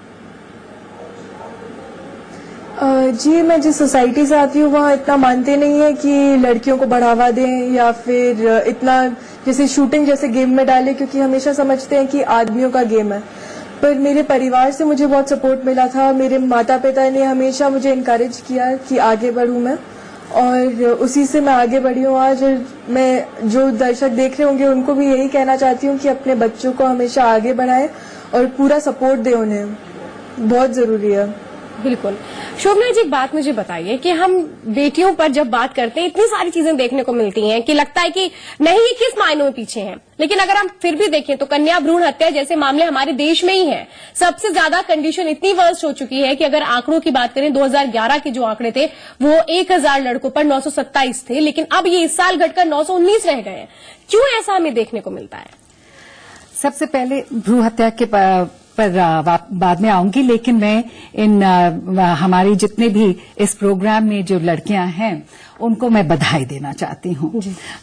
जी, मैं जिस सोसाइटी से आती हूँ, वहाँ इतना मानते नहीं है कि लड़कियों को बढ़ावा दें या फिर इतना जैसे शूटिंग जैसे गेम में डालें, क्योंकि हमेशा समझते हैं कि आदमियों का गेम है। पर मेरे परिवार से मुझे बहुत सपोर्ट मिला था। मेरे माता पिता ने हमेशा मुझे इनकरेज किया कि आगे बढ़ूँ मैं। और उसी से मैं आगे बढ़ी हूँ। आज मैं, जो दर्शक देख रहे होंगे, उनको भी यही कहना चाहती हूँ कि अपने बच्चों को हमेशा आगे बढ़ाएँ और पूरा सपोर्ट दें उन्हें। बहुत ज़रूरी है। बिल्कुल। शोभना जी, एक बात मुझे बताइए कि हम बेटियों पर जब बात करते हैं, इतनी सारी चीज़ें देखने को मिलती हैं कि लगता है कि नहीं, ये किस मायनों में पीछे हैं? लेकिन अगर हम फिर भी देखें तो कन्या भ्रूण हत्या जैसे मामले हमारे देश में ही हैं। सबसे ज़्यादा कंडीशन इतनी वर्स्ट हो चुकी है कि अगर आंकड़ों की बात करें 2011 के जो आंकड़े थे, वो 1000 लड़कों पर 927 थे, लेकिन अब ये इस साल घटकर 919 रह गए क्यों ऐसा हमें देखने को मिलता है? सबसे पहले भ्रू हत्या के पर बाद में आऊँगी लेकिन मैं इन हमारी जितने भी इस प्रोग्राम में जो लड़कियाँ हैं उनको मैं बधाई देना चाहती हूँ।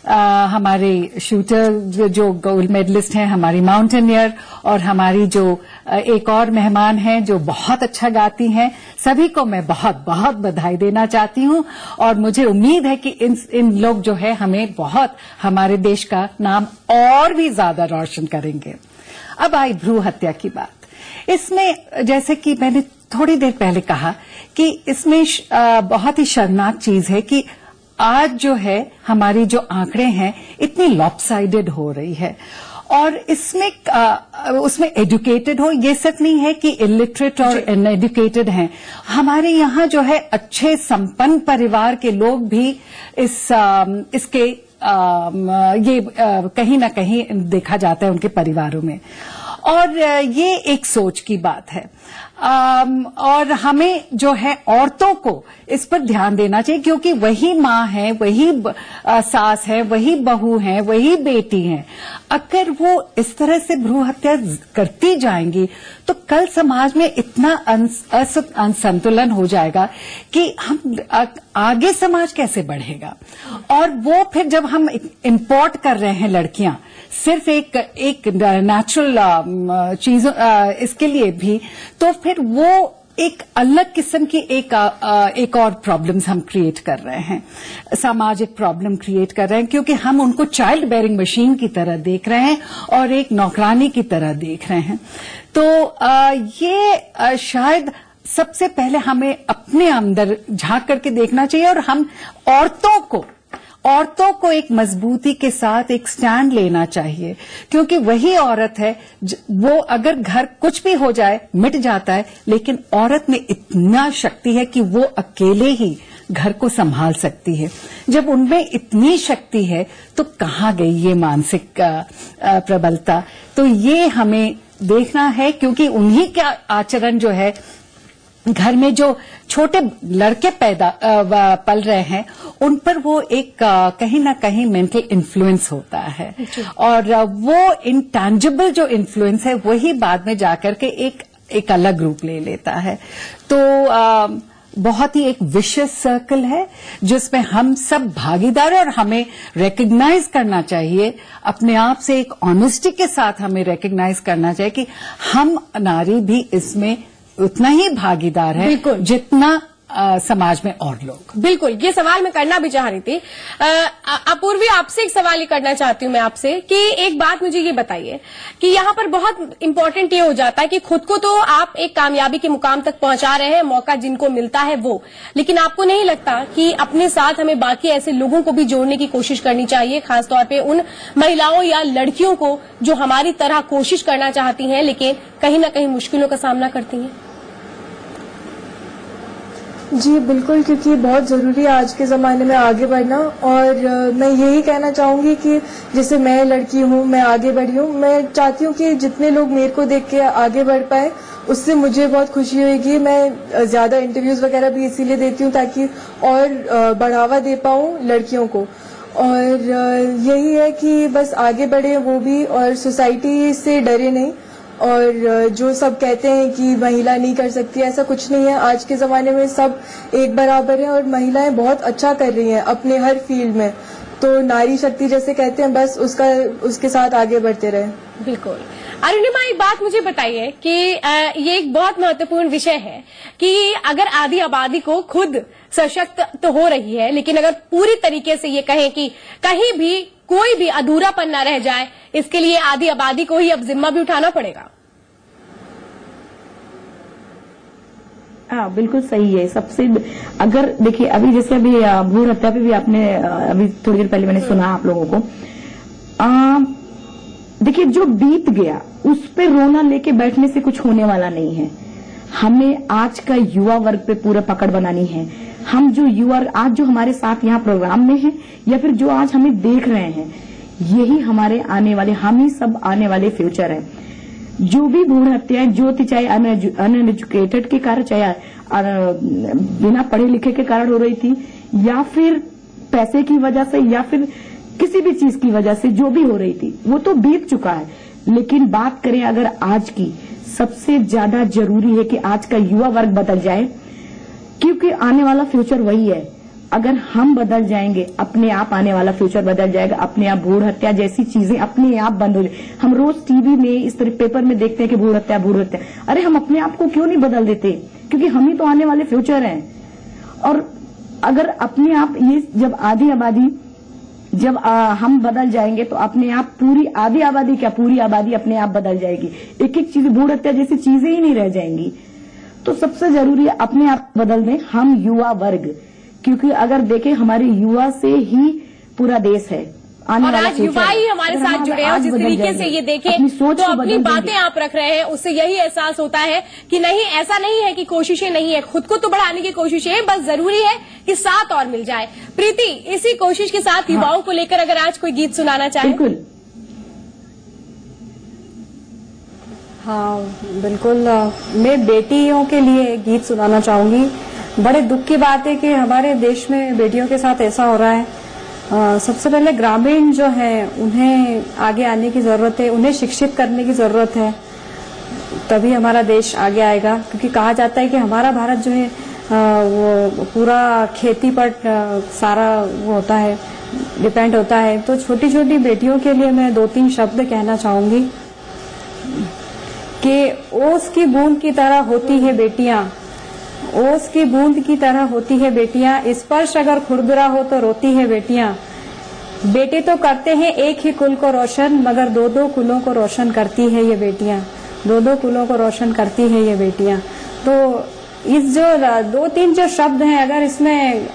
आ, हमारे शूटर जो, जो गोल्ड मेडलिस्ट हैं हमारी माउंटेनियर और हमारी जो एक और मेहमान हैं जो बहुत अच्छा गाती हैं सभी को मैं बहुत बहुत बधाई देना चाहती हूँ। और मुझे उम्मीद है कि इन इन लोग जो है हमें बहुत हमारे देश का नाम और भी ज़्यादा रोशन करेंगे। अब आई भ्रू हत्या की बात। इसमें जैसे कि मैंने थोड़ी देर पहले कहा कि इसमें बहुत ही शर्मनाक चीज़ है कि आज जो है हमारी जो आंकड़े हैं इतनी लॉपसाइडेड हो रही है। और इसमें आ, उसमें एजुकेटेड हो ये सिर्फ़ नहीं है कि इलिटरेट और अनएडुकेटेड हैं। हमारे यहाँ जो है अच्छे संपन्न परिवार के लोग भी इस आ, इसके आ, ये आ, कहीं ना कहीं देखा जाता है उनके परिवारों में। और ये एक सोच की बात है। और हमें जो है औरतों को इस पर ध्यान देना चाहिए, क्योंकि वही माँ है, वही सास है, वही बहू है, वही बेटी है। अगर वो इस तरह से भ्रू हत्या करती जाएँगी तो कल समाज में इतना असंतुलन हो जाएगा कि हम आगे समाज कैसे बढ़ेगा। और वो फिर जब हम इम्पोर्ट कर रहे हैं लड़कियाँ सिर्फ़ एक एक नेचुरल चीज़ इसके लिए भी तो फिर वो एक अलग किस्म की एक आ, आ, एक और प्रॉब्लम्स हम क्रिएट कर रहे हैं। सामाजिक प्रॉब्लम क्रिएट कर रहे हैं क्योंकि हम उनको चाइल्ड बेयरिंग मशीन की तरह देख रहे हैं और एक नौकरानी की तरह देख रहे हैं। तो आ, ये आ, शायद सबसे पहले हमें अपने अंदर झाँक करके देखना चाहिए और हम औरतों को औरतों को एक मजबूती के साथ एक स्टैंड लेना चाहिए, क्योंकि वही औरत है वो अगर घर कुछ भी हो जाए, मिट जाता है, लेकिन औरत में इतना शक्ति है कि वो अकेले ही घर को संभाल सकती है। जब उनमें इतनी शक्ति है तो कहाँ गई ये मानसिक प्रबलता? तो ये हमें देखना है, क्योंकि उन्हीं का आचरण जो है, घर में जो छोटे लड़के पैदा पल रहे हैं उन पर वो एक कहीं ना कहीं मेंटल इन्फ्लुएंस होता है। और वो इंटेंजिबल जो इन्फ्लुएंस है वही बाद में जाकर के एक एक अलग रूप ले लेता है। तो अ, बहुत ही एक विशेष सर्कल है जिसमें हम सब भागीदार और हमें रिकग्नाइज करना चाहिए। अपने आप से एक ऑनेस्टी के साथ हमें रिकग्नाइज करना चाहिए कि हम नारी भी इसमें उतना ही भागीदार है बिल्कुल। जितना अ, समाज में और लोग। बिल्कुल ये सवाल मैं करना भी चाह रही थी। अपूर्वी आपसे एक सवाल ये करना चाहती हूँ मैं आपसे कि एक बात मुझे ये बताइए कि यहाँ पर बहुत इंपॉर्टेंट ये हो जाता है कि खुद को तो आप एक कामयाबी के मुकाम तक पहुँचा रहे हैं मौका जिनको मिलता है वो। लेकिन आपको नहीं लगता कि अपने साथ हमें बाकी ऐसे लोगों को भी जोड़ने की कोशिश करनी चाहिए खासतौर पर उन महिलाओं या लड़कियों को जो हमारी तरह कोशिश करना चाहती हैं लेकिन कहीं ना कहीं मुश्किलों का सामना करती हैं? जी, बिल्कुल, क्योंकि बहुत ज़रूरी है आज के ज़माने में आगे बढ़ना। और मैं यही कहना चाहूँगी कि जैसे मैं लड़की हूँ, मैं आगे बढ़ी हूँ, मैं चाहती हूँ कि जितने लोग मेरे को देख के आगे बढ़ पाए, उससे मुझे बहुत खुशी होगी मैं ज़्यादा इंटरव्यूज़ वगैरह भी इसीलिए देती हूँ ताकि और बढ़ावा दे पाऊँ लड़कियों को। और यही है कि बस आगे बढ़े वो भी, और सोसाइटी से डरे नहीं। और जो सब कहते हैं कि महिला नहीं कर सकती, ऐसा कुछ नहीं है। आज के ज़माने में सब एक बराबर है और महिलाएँ बहुत अच्छा कर रही हैं अपने हर फ़ील्ड में। तो नारी शक्ति जैसे कहते हैं, बस उसका, उसके साथ आगे बढ़ते रहे। बिल्कुल। अरुणिमा, एक बात मुझे बताइए कि ये एक बहुत महत्वपूर्ण विषय है कि अगर आधी आबादी को खुद सशक्त तो हो रही है, लेकिन अगर पूरी तरीके से ये कहें कि कहीं भी कोई भी अधूरापन न रह जाए, इसके लिए आधी आबादी को ही अब जिम्मा भी उठाना पड़ेगा। हाँ बिल्कुल सही है। सबसे अगर, देखिए, अभी जैसे अभी भ्रूण हत्या पे भी आपने अभी थोड़ी देर पहले मैंने सुना आप लोगों को। देखिए, जो बीत गया, उस पे रोना लेके बैठने से कुछ होने वाला नहीं है। हमें आज का युवा वर्ग पे पूरा पकड़ बनानी है। हम जो युवा आज जो हमारे साथ यहाँ प्रोग्राम में है, या फिर जो आज हमें देख रहे हैं, यही हमारे आने वाले, हम ही सब आने वाले फ्यूचर है। जो भी भूण हत्याएँ जो थी चाहे अनएजुकेटेड के कारण, चाहे बिना पढ़े लिखे के कारण हो रही थी, या फिर पैसे की वजह से, या फिर किसी भी चीज़ की वजह से जो भी हो रही थी, वो तो बीत चुका है। लेकिन बात करें अगर आज की, सबसे ज़्यादा ज़रूरी है कि आज का युवा वर्ग बदल जाए क्योंकि आने वाला फ्यूचर वही है। अगर हम बदल जाएँगे अपने आप आने वाला फ्यूचर बदल जाएगा अपने आप भूड़ हत्या जैसी चीज़ें अपने आप बंद हो जाए। हम रोज टीवी में इस तरह पेपर में देखते हैं कि भूड़ हत्या भूड़ हत्या। अरे हम अपने आप को क्यों नहीं बदल देते? क्योंकि हम ही तो आने वाले फ्यूचर हैं। और अगर अपने आप ये जब आधी आबादी जब आ, हम बदल जाएँगे तो अपने आप पूरी आधी आबादी क्या पूरी आबादी अपने आप बदल जाएगी? एक एक चीज़ भूड़ हत्या जैसी चीज़ें ही नहीं रह जाएँगी। तो सबसे ज़रूरी है अपने आप बदल दें हम युवा वर्ग। क्योंकि अगर देखें हमारे युवा से ही पूरा देश है। आने और आज युवा ही हमारे साथ जुड़े हैं और जिस तरीके से ये देखें अपनी सोच तो अपनी बातें आप रख रहे हैं उससे यही एहसास होता है कि नहीं ऐसा नहीं है कि कोशिशें नहीं है। खुद को तो बढ़ाने की कोशिशें हैं बस ज़रूरी है कि साथ और मिल जाए। प्रीति इसी कोशिश के साथ युवाओं को लेकर अगर आज कोई गीत सुनाना चाहे। बिल्कुल। हाँ बिल्कुल मैं बेटियों के लिए एक गीत सुनाना चाहूँगी। बड़े दुख की बात है कि हमारे देश में बेटियों के साथ ऐसा हो रहा है। अ, सबसे पहले ग्रामीण जो है उन्हें आगे आने की ज़रूरत है उन्हें शिक्षित करने की ज़रूरत है। तभी हमारा देश आगे आएगा क्योंकि कहा जाता है कि हमारा भारत जो है अ, वो पूरा खेती पर सारा वो होता है डिपेंड होता है। तो छोटी छोटी बेटियों के लिए मैं दो तीन शब्द कहना चाहूँगी। कि ओस की बूंद की तरह होती है बेटियाँ। ओस की बूंद की तरह होती है बेटियाँ। स्पर्श अगर खुरदुरा हो तो रोती है बेटियाँ। बेटे तो करते हैं एक ही कुल को रोशन, मगर दो दो कुलों को रोशन करती है ये बेटियाँ। दो दो कुलों को रोशन करती है ये बेटियाँ। तो इस जो दो तीन जो शब्द हैं, अगर इसमें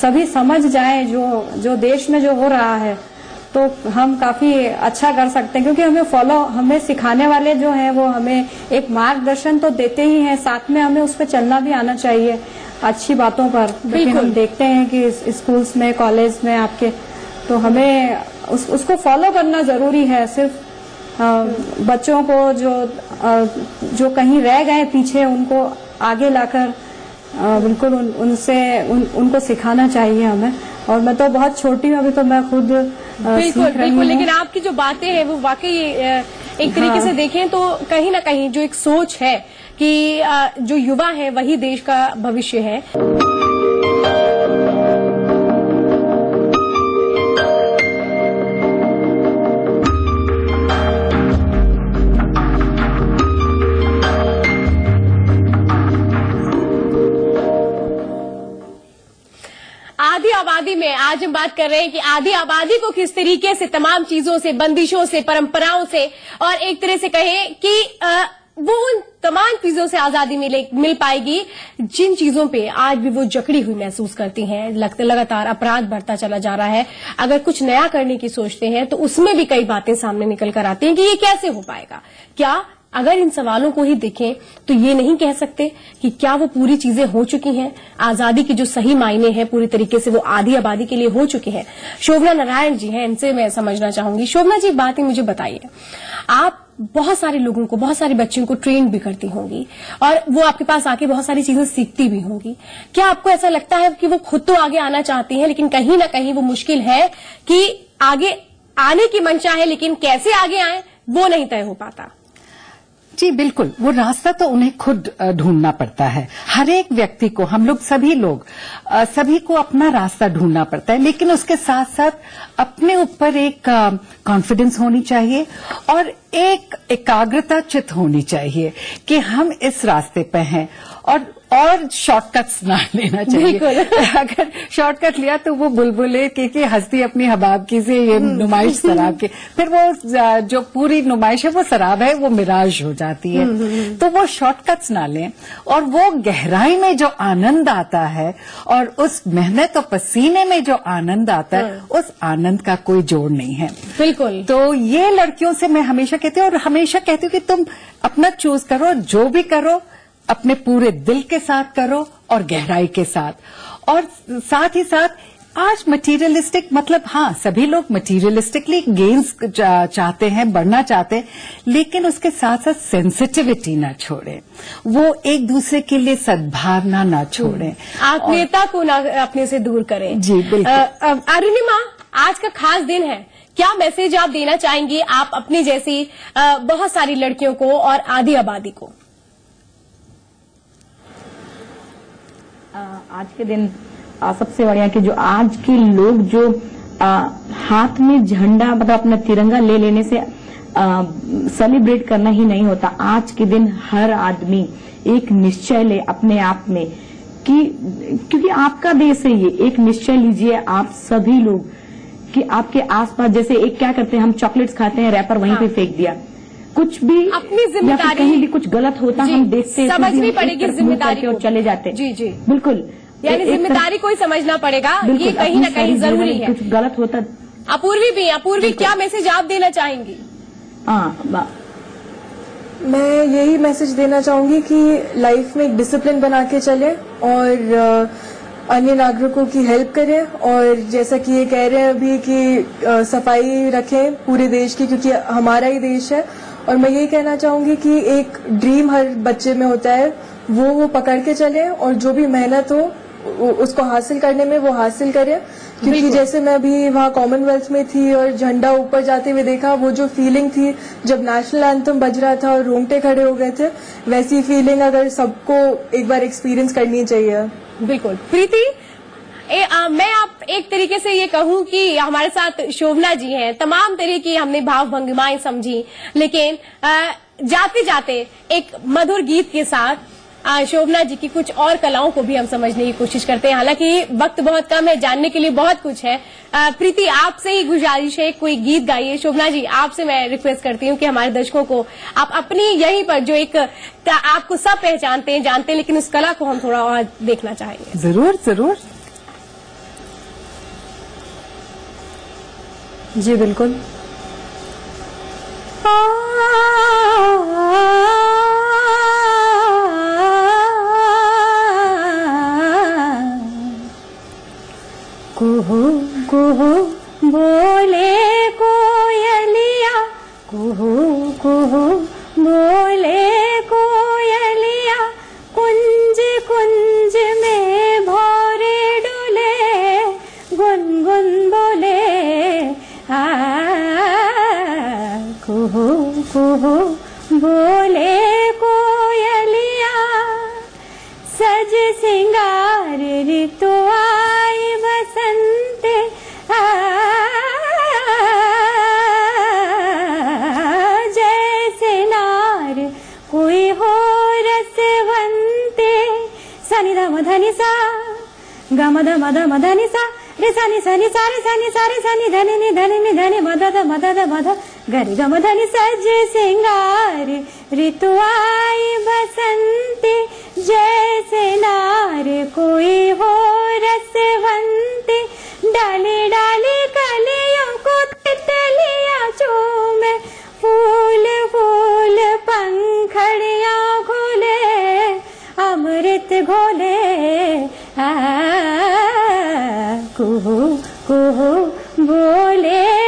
सभी समझ जाएँ, जो जो देश में जो हो रहा है तो हम काफ़ी अच्छा कर सकते हैं क्योंकि हमें फॉलो हमें सिखाने वाले जो हैं वो हमें एक मार्गदर्शन तो देते ही हैं। साथ में हमें उस पर चलना भी आना चाहिए अच्छी बातों पर। लेकिन हम देखते हैं कि स्कूल्स में कॉलेज में आपके तो हमें उस, उसको फॉलो करना ज़रूरी है। सिर्फ़ अ, बच्चों को जो अ, जो कहीं रह गए पीछे उनको आगे लाकर बिल्कुल उन, उनसे उन, उनको सिखाना चाहिए हमें। और मैं तो बहुत छोटी हूँ अभी तो मैं खुद बिल्कुल बिल्कुल लेकिन आपकी जो बातें हैं वो वाकई एक तरीके से देखें तो कहीं ना कहीं जो एक सोच है कि जो युवा है वही देश का भविष्य है। आबादी में आज हम बात कर रहे हैं कि आधी आबादी को किस तरीके से तमाम चीज़ों से बंदिशों से परंपराओं से और एक तरह से कहें कि अ, वो उन तमाम चीज़ों से आज़ादी मिले मिल पाएगी जिन चीज़ों पे आज भी वो जकड़ी हुई महसूस करती हैं। लगते लगातार अपराध बढ़ता चला जा रहा है। अगर कुछ नया करने की सोचते हैं तो उसमें भी कई बातें सामने निकल कर आती हैं कि ये कैसे हो पाएगा? क्या अगर इन सवालों को ही देखें तो ये नहीं कह सकते कि क्या वो पूरी चीज़ें हो चुकी हैं। आज़ादी की जो सही मायने हैं, पूरी तरीके से वो आधी आबादी के लिए हो चुके हैं। शोभना नारायण जी हैं, इनसे मैं समझना चाहूँगी। शोभना जी बात मुझे बताइए। आप बहुत सारे लोगों को, बहुत सारे बच्चों को ट्रेन भी करती होंगी और वो आपके पास आके बहुत सारी चीज़ें सीखती भी होंगी। क्या आपको ऐसा लगता है कि वो खुद तो आगे आना चाहती हैं, लेकिन कहीं ना कहीं वो मुश्किल है कि आगे आने की मंशा है, लेकिन कैसे आगे आए, वो नहीं तय हो पाता। जी, बिल्कुल। वो रास्ता तो उन्हें खुद ढूंढना पड़ता है। हर एक व्यक्ति को, हम लोग सभी लोग सभी को अपना रास्ता ढूंढना पड़ता है, लेकिन उसके साथ साथ अपने ऊपर एक कॉन्फिडेंस होनी चाहिए और एक एकाग्रता चित होनी चाहिए कि हम इस रास्ते पर हैं। और और शॉर्टकट्स ना [laughs] लेना चाहिए। [laughs] अगर शॉर्टकट लिया तो वो बुलबुले के, के हंसती अपनी हबाबकी से ये नुमाइश शराब के। फिर वो जो पूरी नुमाइश है वो शराब है वो मिराज हो जाती है। तो वो शॉर्टकट्स ना लें। और वो गहराई में जो आनंद आता है और उस मेहनत और पसीने में जो आनंद आता है उस आनंद का कोई जोड़ नहीं है। बिल्कुल। तो ये लड़कियों से मैं हमेशा कहती हूँ और हमेशा कहती हूँ कि तुम अपना चूज़ करो जो भी करो अपने पूरे दिल के साथ करो और गहराई के साथ। और साथ ही साथ आज मटेरियलिस्टिक मतलब हाँ सभी लोग मटेरियलिस्टिकली गेन्स चाहते हैं बढ़ना चाहते हैं लेकिन उसके साथ साथ सेंसिटिविटी ना छोड़ें। वो एक दूसरे के लिए सद्भावना ना छोड़ें। आत्मीयता को ना अपने से दूर करें। जी, बिल्कुल। अरुणिमा आज का खास दिन है। क्या मैसेज आप देना चाहेंगी आप अपनी जैसी अ, बहुत सारी लड़कियों को और आधी आबादी को? आज के दिन आ, सबसे बढ़िया कि जो आज के लोग जो आ, हाथ में झंडा मतलब अपना तिरंगा ले लेने से सेलिब्रेट करना ही नहीं होता आज के दिन हर आदमी एक निश्चय ले अपने आप में कि क्योंकि आपका देश है ये एक निश्चय लीजिए आप सभी लोग कि आपके आसपास जैसे एक क्या करते हैं हम चॉकलेट्स खाते हैं रैपर वहीं हाँ। पे फेंक दिया कुछ भी अपनी जिम्मेदारी- कहीं भी कुछ गलत होता हम देखते हैं, भी समझनी पड़ेगी ज़िम्मेदारी और चले जाते हैं। जी, जी। बिल्कुल। यानी ज़िम्मेदारी को ही समझना पड़ेगा ये कहीं ना कहीं ज़रूरी है। कुछ गलत होता अपूर्वी भी अपूर्वी क्या मैसेज आप देना चाहेंगी? हाँ मैं यही मैसेज देना चाहूँगी कि लाइफ में एक डिसिप्लिन बना के चले और अन्य नागरिकों की हेल्प करें और जैसा कि ये कह रहे हैं अभी कि सफ़ाई रखें पूरे देश की क्योंकि हमारा ही देश है और मैं यही कहना चाहूँगी कि एक ड्रीम हर बच्चे में होता है वो वो पकड़ के चले और जो भी मेहनत हो उसको हासिल करने में वो हासिल करे। क्योंकि जैसे मैं अभी वहाँ कॉमनवेल्थ में थी और झंडा ऊपर जाते हुए देखा वो जो फीलिंग थी जब नेशनल एंथम बज रहा था और रोंगटे खड़े हो गए थे वैसी फीलिंग अगर सबको एक बार एक्सपीरियंस करनी चाहिए। बिल्कुल। प्रीति ए, आ, मैं आप एक तरीके से ये कहूँ कि हमारे साथ शोभना जी हैं। तमाम तरह की हमने भाव भंगिमाएँ समझी। लेकिन आ, जाते जाते एक मधुर गीत के साथ आ, शोभना जी की कुछ और कलाओं को भी हम समझने की कोशिश करते हैं। हालाँकि वक्त बहुत कम है जानने के लिए बहुत कुछ है। प्रीति आपसे ही गुजारिश है कोई गीत गाइए। शोभना जी आपसे मैं रिक्वेस्ट करती हूँ कि हमारे दर्शकों को आप अपनी यहीं पर जो एक आपको सब पहचानते हैं जानते हैं लेकिन उस कला को हम थोड़ा और देखना चाहेंगे। ज़रूर ज़रूर। जी बिल्कुल। कुहू कुहू बोले कोयलिया। कुहू कुहू बोले कुहू कुहू बोले कोयलिया सज सिंगार ऋतु आई बसंत आ जैसे नार कोई हो रसवंते सनि धम धनि सा गम धम धम धनि सा रे सनि सनि सा रे सनि सा रे सनि धनि नि धनि नि धनि मद ध मद ध मद गरि गम धनि सज सिंगार ऋतु आई बसंते जैसे नार कोई हो रसवंते डाले डाले कलियों को तितलियाँ चूमे फूल फूल पंखड़ियाँ खोले अमृत घोले आ कुहू कुहू बोले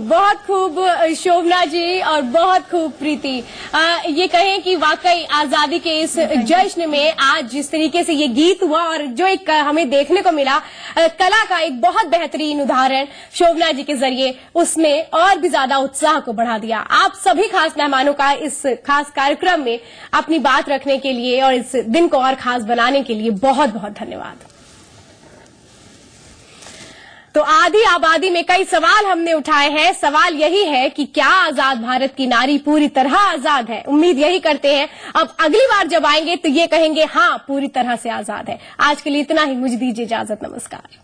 खूब बहुत खूब शोभना जी और बहुत खूब प्रीति। ये कहें कि वाकई आज़ादी के इस जश्न में आज जिस तरीके से ये गीत हुआ और जो एक हमें देखने को मिला कला का एक बहुत बेहतरीन उदाहरण शोभना जी के ज़रिए उसने और भी ज़्यादा उत्साह को बढ़ा दिया। आप सभी खास मेहमानों का इस खास कार्यक्रम में अपनी बात रखने के लिए और इस दिन को और खास बनाने के लिए बहुत बहुत धन्यवाद। तो आधी आबादी में कई सवाल हमने उठाए हैं। सवाल यही है कि क्या आज़ाद भारत की नारी पूरी तरह आज़ाद है? उम्मीद यही करते हैं। अब अगली बार जब आएँगे तो ये कहेंगे हाँ पूरी तरह से आज़ाद है। आज के लिए इतना ही। मुझे दीजिए इजाज़त। नमस्कार।